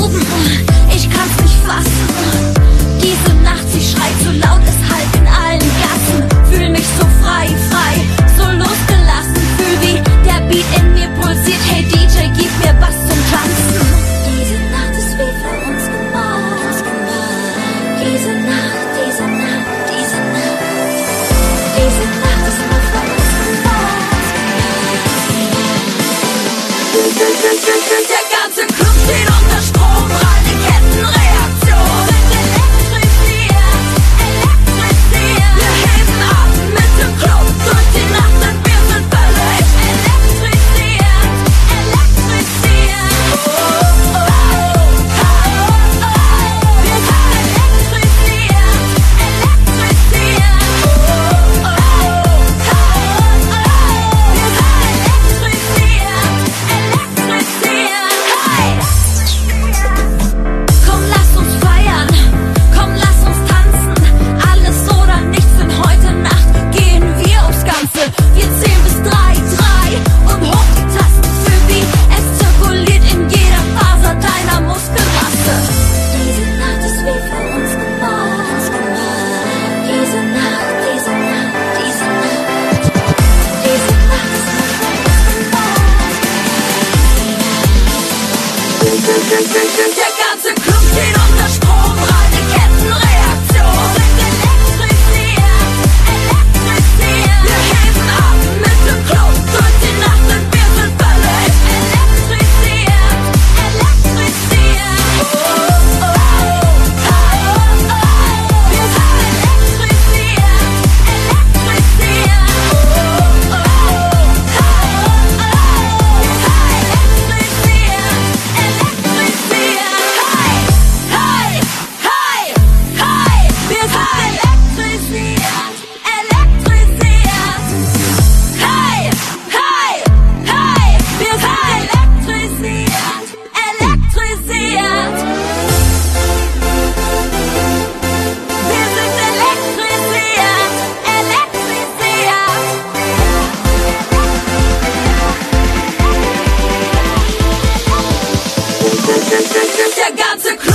open for Check out the Santa got to